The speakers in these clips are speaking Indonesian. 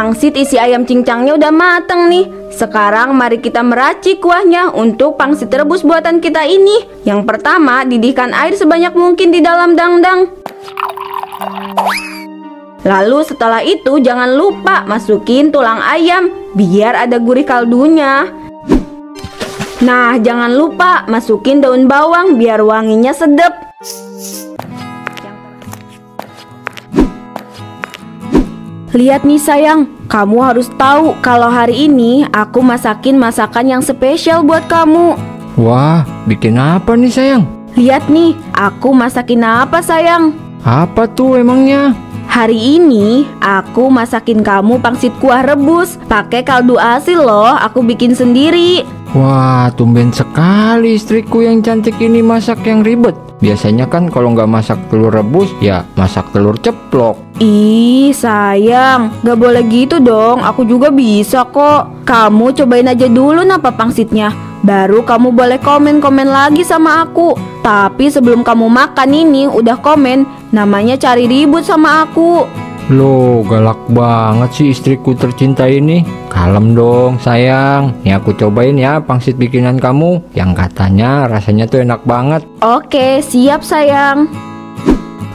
Pangsit isi ayam cincangnya udah mateng nih. Sekarang mari kita meracik kuahnya untuk pangsit rebus buatan kita ini. Yang pertama, didihkan air sebanyak mungkin di dalam dangdang. Lalu setelah itu jangan lupa masukin tulang ayam biar ada gurih kaldunya. Nah, jangan lupa masukin daun bawang biar wanginya sedap. Lihat nih sayang, kamu harus tahu kalau hari ini aku masakin masakan yang spesial buat kamu. Wah, bikin apa nih sayang? Lihat nih, aku masakin apa sayang? Apa tuh emangnya? Hari ini aku masakin kamu pangsit kuah rebus pakai kaldu asin loh, aku bikin sendiri. Wah, tumben sekali istriku yang cantik ini masak yang ribet. Biasanya kan kalau nggak masak telur rebus, ya masak telur ceplok. Ih sayang, gak boleh gitu dong, aku juga bisa kok. Kamu cobain aja dulu napa pangsitnya. Baru kamu boleh komen-komen lagi sama aku. Tapi sebelum kamu makan ini udah komen. Namanya cari ribut sama aku Loh, galak banget sih istriku tercinta ini. Kalem dong, sayang. Nih aku cobain ya pangsit bikinan kamu yang katanya rasanya tuh enak banget. Oke, siap sayang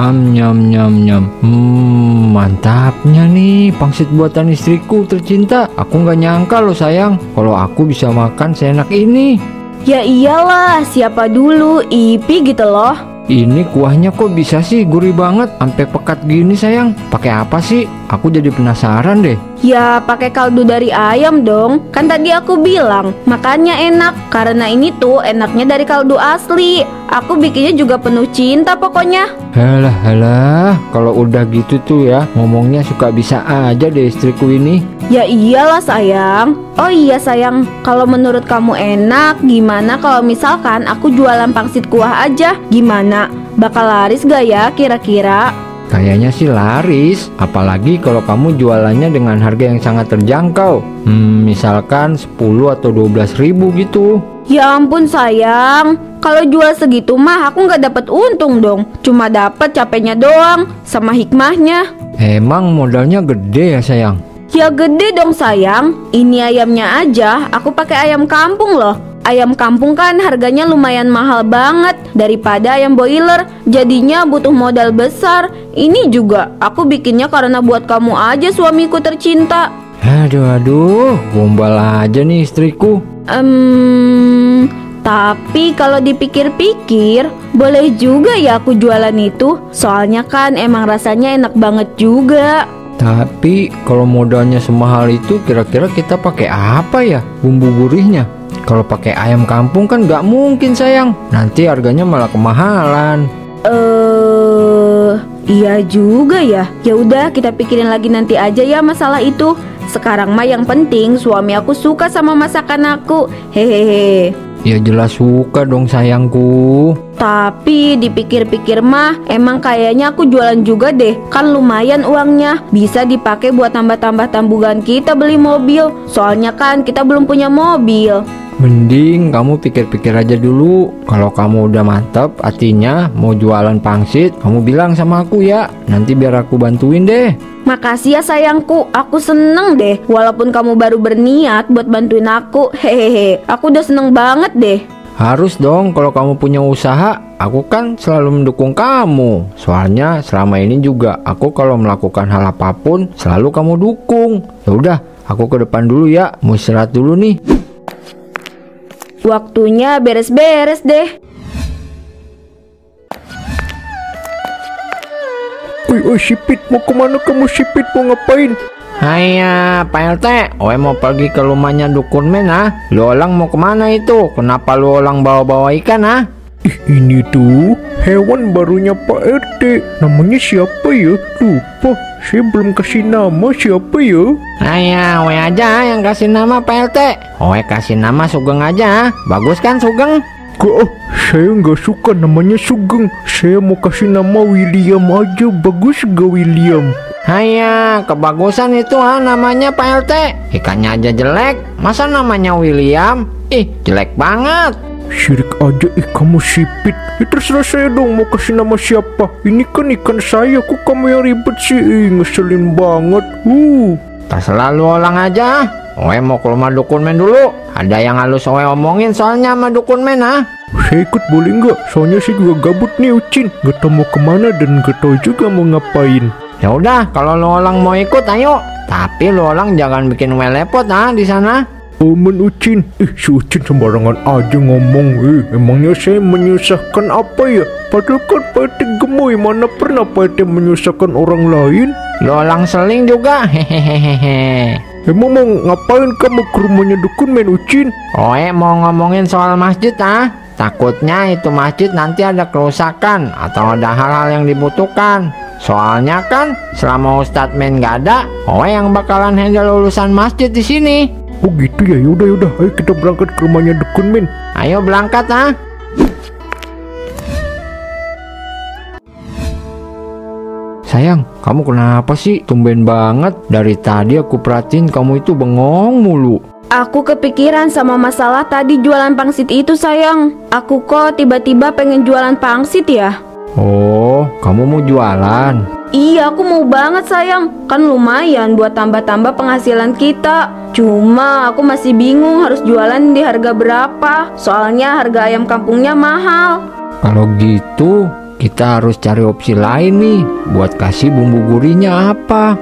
Am nyam nyam nyam. Hmm, mantapnya nih pangsit buatan istriku tercinta. Aku nggak nyangka loh sayang, kalau aku bisa makan seenak ini. Ya iyalah, siapa dulu? Ipi gitu loh Ini kuahnya kok bisa sih gurih banget, sampai pekat gini sayang. Pakai apa sih? Aku jadi penasaran deh. Ya pakai kaldu dari ayam dong Kan tadi aku bilang Makannya enak Karena ini tuh enaknya dari kaldu asli Aku bikinnya juga penuh cinta pokoknya Halah halah, kalau udah gitu tuh ya ngomongnya suka bisa aja deh istriku ini. Ya iyalah sayang Oh iya sayang Kalau menurut kamu enak Gimana kalau misalkan aku jualan pangsit kuah aja Gimana? Bakal laris gak ya kira-kira? Kayaknya sih laris, apalagi kalau kamu jualannya dengan harga yang sangat terjangkau. Hmm, misalkan 10 atau 12 ribu gitu. Ya ampun sayang Kalau jual segitu mah aku nggak dapat untung dong Cuma dapat capeknya doang Sama hikmahnya Emang modalnya gede ya sayang? Ya gede dong sayang Ini ayamnya aja Aku pakai ayam kampung loh Ayam kampung kan harganya lumayan mahal banget Daripada ayam boiler Jadinya butuh modal besar Ini juga aku bikinnya karena buat kamu aja suamiku tercinta Aduh aduh, gombal aja nih istriku. Ehm, tapi kalau dipikir-pikir, boleh juga ya aku jualan itu. Soalnya kan emang rasanya enak banget juga. Tapi kalau modalnya semahal itu kira-kira kita pakai apa ya bumbu gurihnya? Kalau pakai ayam kampung kan nggak mungkin sayang. Nanti harganya malah kemahalan. Eh, iya juga ya. Ya udah kita pikirin lagi nanti aja ya masalah itu. Sekarang mah yang penting suami aku suka sama masakan aku. Hehehe. Ya jelas suka dong sayangku. Tapi dipikir-pikir mah emang kayaknya aku jualan juga deh Kan lumayan uangnya Bisa dipakai buat tambah-tambah tambungan kita beli mobil Soalnya kan kita belum punya mobil Mending kamu pikir-pikir aja dulu. Kalau kamu udah mantap artinya mau jualan pangsit, kamu bilang sama aku ya. Nanti biar aku bantuin deh. Makasih ya sayangku, aku seneng deh Walaupun kamu baru berniat buat bantuin aku Hehehe, aku udah seneng banget deh Harus dong kalau kamu punya usaha, aku kan selalu mendukung kamu. Soalnya selama ini juga aku kalau melakukan hal apa pun selalu kamu dukung. Ya udah, aku ke depan dulu ya. Mau istirahat dulu nih. Waktunya beres-beres deh Oi, oi, Sipit, mau ke mana kamu Sipit? Mau ngapain? Haya, Pak RT, Oe mau pergi ke rumahnya dukun men ah. Lu orang mau ke mana itu? Kenapa lu orang bawa-bawa ikan ah? Ih, ini tuh hewan barunya Pak RT. Namanya siapa ya? Lupa. Saya belum kasih nama siapa ya? Haya, Oe aja yang kasih nama Pak RT. Oe kasih nama Sugeng aja. Bagus kan Sugeng? Gak, ah, saya nggak suka namanya Sugeng. Saya mau kasih nama William aja. Bagus gak William? Haya, kebagusan itu ah namanya Pak RT. Ikannya aja jelek, masa namanya William? Ih, jelek banget. Sirik aja ih kamu sipit Ya terserah saya dong mau kasih nama siapa Ini kan ikan saya Kok kamu yang ribet sih Ih, Ngeselin banget uh. Terserah lu orang aja. Oe mau ke rumah dukun men dulu. Ada yang halus Oe omongin soalnya sama dukun men ah. Saya ikut boleh nggak? Soalnya saya juga gabut nih Ucin. Gak tau mau ke mana dan gak tau juga mau ngapain. Ya udah, kalau lu orang mau ikut ayo. Tapi lu orang jangan bikin Oe lepot ah di sana. Aman Ucin. Eh, si Ucin sembarangan aja ngomong. Eh, emangnya saya menyusahkan apa ya? Padahal kan Pak gemoy. Mana pernah Pak menyusahkan orang lain? Lu orang seling juga. Hehehehe. Emang mau ngapain kamu ke rumahnya dukun men Ucin? Oe mau ngomongin soal masjid ah. Takutnya itu masjid nanti ada kerusakan atau ada hal-hal yang dibutuhkan. Soalnya kan selama Ustadz Men nggak ada, Oe yang bakalan handle lulusan masjid di sini. Oh gitu ya, yaudah yaudah, ayo kita berangkat ke rumahnya dukun men. Ayo berangkat ah. Sayang, kamu kenapa sih? Tumben banget. Dari tadi aku perhatiin kamu itu bengong mulu. Aku kepikiran sama masalah tadi jualan pangsit itu sayang. Aku kok tiba-tiba pengen jualan pangsit ya? Oh, kamu mau jualan? Iya, aku mau banget sayang. Kan lumayan buat tambah-tambah penghasilan kita. Cuma aku masih bingung harus jualan di harga berapa. Soalnya harga ayam kampungnya mahal. Kalau gitu, kita harus cari opsi lain nih buat kasih bumbu gurihnya apa.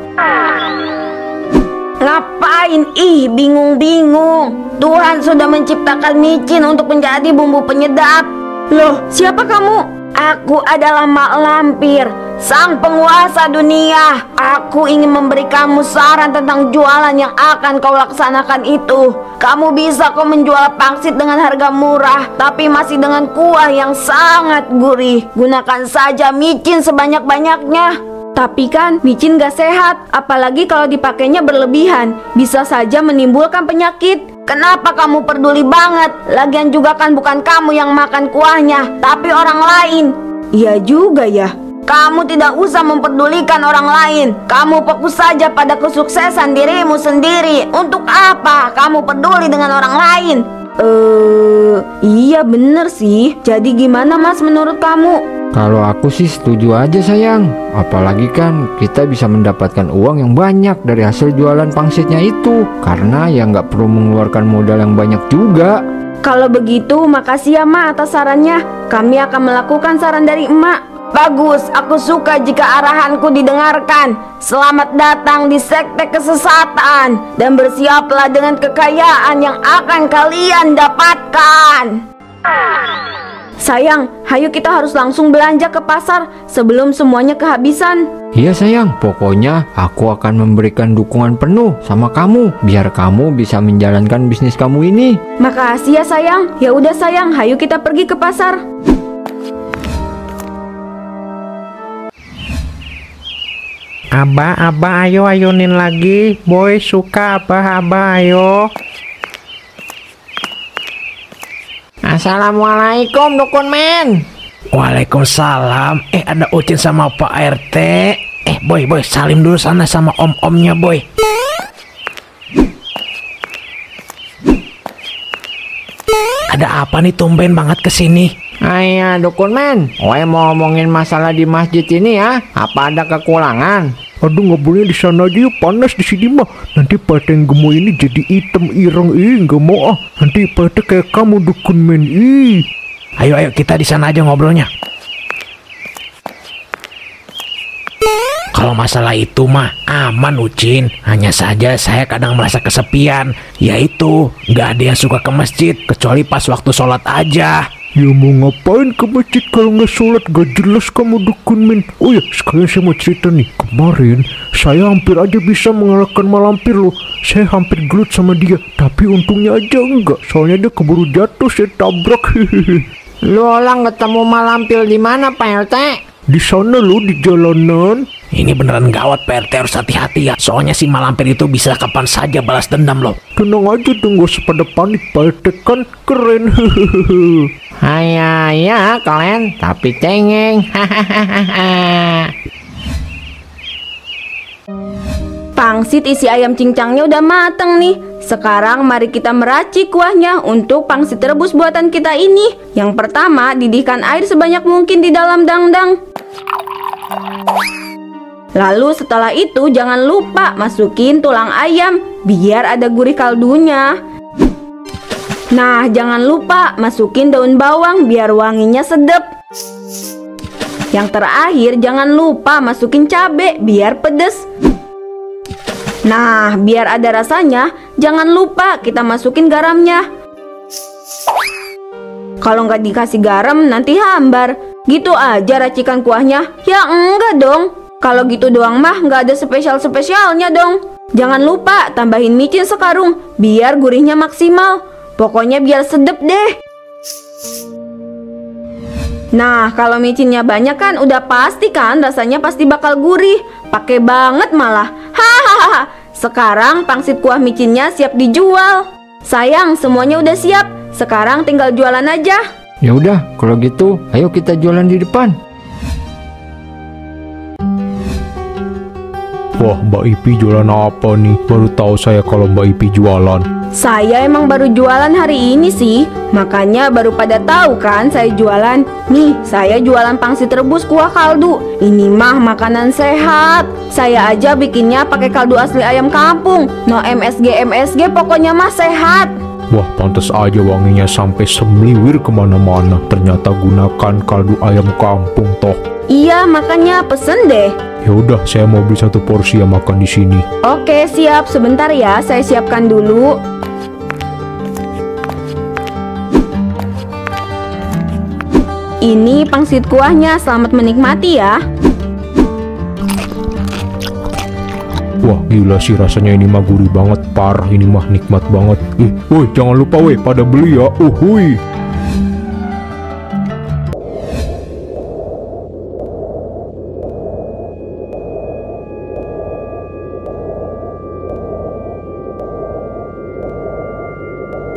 Ngapain? Ih, bingung-bingung. Tuhan sudah menciptakan micin untuk menjadi bumbu penyedap. Loh, siapa kamu? Aku adalah Mak Lampir, sang penguasa dunia. Aku ingin memberi kamu saran tentang jualan yang akan kau laksanakan itu. Kamu bisa kok menjual pangsit dengan harga murah, tapi masih dengan kuah yang sangat gurih. Gunakan saja micin sebanyak-banyaknya. Tapi kan micin gak sehat, apalagi kalau dipakainya berlebihan, bisa saja menimbulkan penyakit. Kenapa kamu peduli banget? Lagian juga kan bukan kamu yang makan kuahnya, tapi orang lain. Iya juga ya. Kamu tidak usah mempedulikan orang lain. Kamu fokus saja pada kesuksesan dirimu sendiri. Untuk apa kamu peduli dengan orang lain? Eh, iya bener sih. Jadi gimana mas menurut kamu? Kalau aku sih setuju aja sayang. Apalagi kan kita bisa mendapatkan uang yang banyak dari hasil jualan pangsitnya itu. Karena ya nggak perlu mengeluarkan modal yang banyak juga. Kalau begitu, makasih ya Ma atas sarannya. Kami akan melakukan saran dari emak. Bagus, aku suka jika arahanku didengarkan. Selamat datang di sekte kesesatan dan bersiaplah dengan kekayaan yang akan kalian dapatkan. Sayang, hayu kita harus langsung belanja ke pasar sebelum semuanya kehabisan. Iya sayang, pokoknya aku akan memberikan dukungan penuh sama kamu biar kamu bisa menjalankan bisnis kamu ini. Makasih ya sayang. Ya udah sayang, hayu kita pergi ke pasar. Abah, abah, ayo ayunin lagi. Boy suka abah, abah, ayo. Assalamualaikum dukun men. Waalaikumsalam. Eh ada Ucin sama Pak RT. Eh boy boy salim dulu sana sama om-omnya boy. Ada apa nih tumben banget ke sini? Ayah dukun men, Oe mau ngomongin masalah di masjid ini ya. Apa ada kekurangan? Aduh nggak boleh di sana aja yuk, panas di sini mah. Nanti pada yang gemuk ini jadi hitam ireng ih nggak mau ah. Nanti pada kayak kamu dukun men ih. Ayo ayo kita di sana aja ngobrolnya. Kalau masalah itu mah aman Ucin. Hanya saja saya kadang merasa kesepian. Yaitu nggak ada yang suka ke masjid Kecuali pas waktu sholat aja. Ya mau ngapain ke masjid kalau nggak sholat? Gak jelas kamu dukun men Oh ya sekalian saya mau cerita nih. Kemarin saya hampir aja bisa mengalahkan malampir loh. Saya hampir gelut sama dia. Tapi untungnya aja enggak Soalnya dia keburu jatuh saya tabrak. Lu orang ketemu malampir di mana Pak RT? Di sana loh di jalanan Ini beneran gawat PRT harus hati-hati ya Soalnya si malampir itu bisa kapan saja balas dendam loh Tenang aja tuh gak usah pada panik Pak RT kan keren Ayah ya kalian, tapi cengeng. Hahaha. Pangsit isi ayam cincangnya udah mateng nih. Sekarang mari kita meracik kuahnya untuk pangsit rebus buatan kita ini. Yang pertama, didihkan air sebanyak mungkin di dalam dangdang. Lalu setelah itu jangan lupa masukin tulang ayam biar ada gurih kaldunya. Nah, jangan lupa masukin daun bawang biar wanginya sedap. Yang terakhir jangan lupa masukin cabe biar pedes. Nah, biar ada rasanya, jangan lupa kita masukin garamnya. Kalau nggak dikasih garam nanti hambar. Gitu aja racikan kuahnya? Ya enggak dong. Kalau gitu doang mah nggak ada spesial-spesialnya dong. Jangan lupa tambahin micin sekarung biar gurihnya maksimal. Pokoknya biar sedep deh. Nah, kalau micinnya banyak kan udah pasti kan rasanya pasti bakal gurih. Pakai banget malah. Hahaha. Sekarang pangsit kuah micinnya siap dijual. Sayang, semuanya udah siap. Sekarang tinggal jualan aja. Ya udah, kalau gitu, ayo kita jualan di depan. Wah, Mbak Ipi jualan apa nih? Baru tahu saya kalau Mbak Ipi jualan. Saya emang baru jualan hari ini sih, makanya baru pada tahu kan saya jualan. Nih, saya jualan pangsit rebus kuah kaldu. Ini mah makanan sehat. Saya aja bikinnya pakai kaldu asli ayam kampung. No MSG MSG pokoknya mah sehat. Wah, pantas aja wanginya sampai semliwir ke mana-mana. Ternyata gunakan kaldu ayam kampung toh. Iya, makanya pesen deh. Ya udah, saya mau beli satu porsi yang makan di sini. Oke, siap. Sebentar ya, saya siapkan dulu. Ini pangsit kuahnya, selamat menikmati ya. Wah, gila sih rasanya ini mah gurih banget. Parah ini mah nikmat banget. Eh, woi, jangan lupa woi, pada beli ya. Uhui.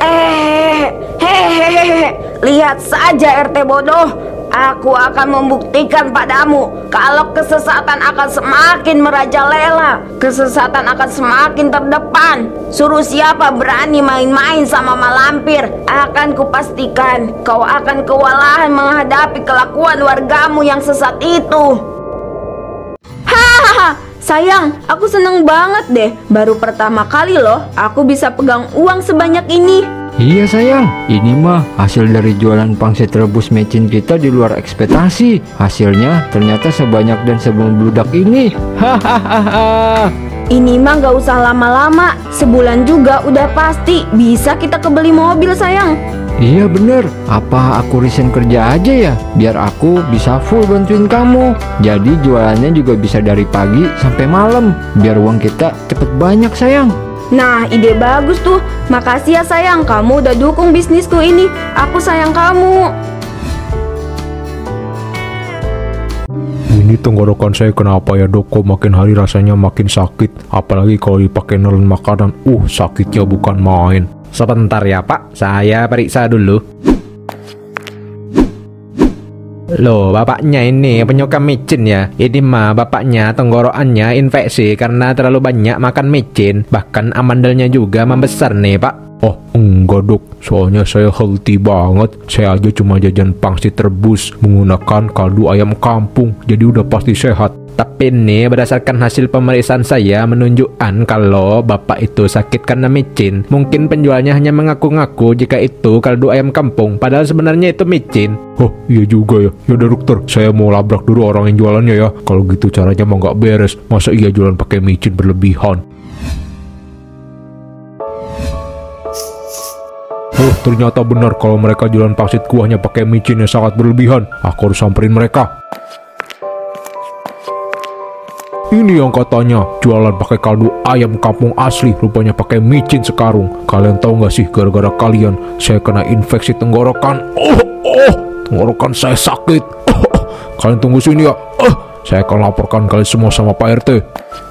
Eh, hehehe, lihat saja RT bodoh. Aku akan membuktikan padamu kalau kesesatan akan semakin merajalela, kesesatan akan semakin terdepan. Suruh siapa berani main-main sama malampir, akan kupastikan kau akan kewalahan menghadapi kelakuan wargamu yang sesat itu. Hahaha, sayang, aku seneng banget deh. Baru pertama kali loh aku bisa pegang uang sebanyak ini. Iya sayang, ini mah hasil dari jualan pangsit rebus mecin kita di luar ekspektasi. Hasilnya ternyata sebanyak dan sebludak ini. Hahaha. Ini mah gak usah lama-lama, sebulan juga udah pasti bisa kita kebeli mobil sayang. Iya bener, apa aku resign kerja aja ya? Biar aku bisa full bantuin kamu. Jadi jualannya juga bisa dari pagi sampai malam. Biar uang kita cepet banyak sayang. Nah, ide bagus tuh. Makasih ya sayang, kamu udah dukung bisnisku ini. Aku sayang kamu. Ini tenggorokan saya kenapa ya dok? Kok makin hari rasanya makin sakit. Apalagi kalau dipakai nelen makanan. Uh, sakitnya bukan main. Sebentar ya pak, saya periksa dulu. Loh, bapaknya ini penyuka micin ya. Ini mah bapaknya tenggorokannya infeksi karena terlalu banyak makan micin. Bahkan amandelnya juga membesar nih, Pak. Oh, enggak dok. Soalnya saya healthy banget. Saya aja cuma jajan pangsit rebus menggunakan kaldu ayam kampung. Jadi udah pasti sehat. Tapi ini berdasarkan hasil pemeriksaan saya menunjukkan kalau bapak itu sakit karena micin. Mungkin penjualnya hanya mengaku-ngaku jika itu kaldu ayam kampung, padahal sebenarnya itu micin. Oh, iya juga ya. Yaudah dokter, saya mau labrak dulu orang yang jualannya ya. Kalau gitu caranya mau nggak beres. Masa iya jualan pakai micin berlebihan? Oh, ternyata benar kalau mereka jualan pangsit kuahnya pakai micin yang sangat berlebihan. Aku harus samperin mereka. Ini yang katanya jualan pakai kaldu ayam kampung asli, rupanya pakai micin sekarung. Kalian tahu nggak sih gara-gara kalian saya kena infeksi tenggorokan. Oh, oh, tenggorokan saya sakit. Oh, kalian tunggu sini ya. Oh, saya akan laporkan kalian semua sama Pak RT.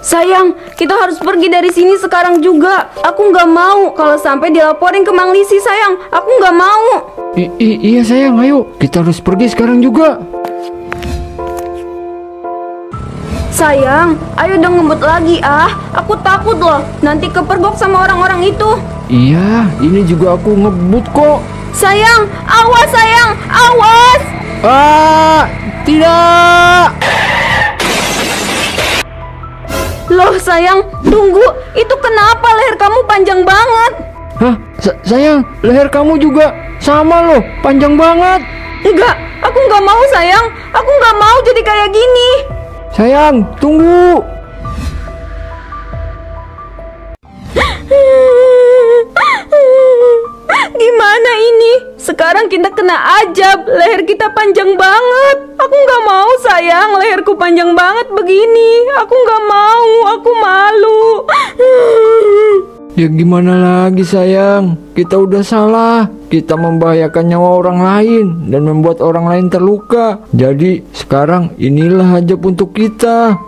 Sayang, kita harus pergi dari sini sekarang juga. Aku nggak mau kalau sampai dilaporin ke Mang Lisi, sayang. Aku nggak mau. I i iya sayang, ayo kita harus pergi sekarang juga. Sayang, ayo dong ngebut lagi ah. Aku takut loh, nanti kepergok sama orang-orang itu. Iya, ini juga aku ngebut kok. Sayang, awas sayang, awas. Ah, tidak. Loh sayang, tunggu. Itu kenapa leher kamu panjang banget? Hah? Sa- sayang, leher kamu juga sama loh, panjang banget. Enggak, aku nggak mau sayang. Aku nggak mau jadi kayak gini. Sayang, tunggu. Sekarang kita kena ajab, leher kita panjang banget. Aku nggak mau sayang, leherku panjang banget begini. Aku nggak mau, aku malu. Ya gimana lagi sayang, kita udah salah. Kita membahayakan nyawa orang lain dan membuat orang lain terluka. Jadi sekarang inilah hajab untuk kita.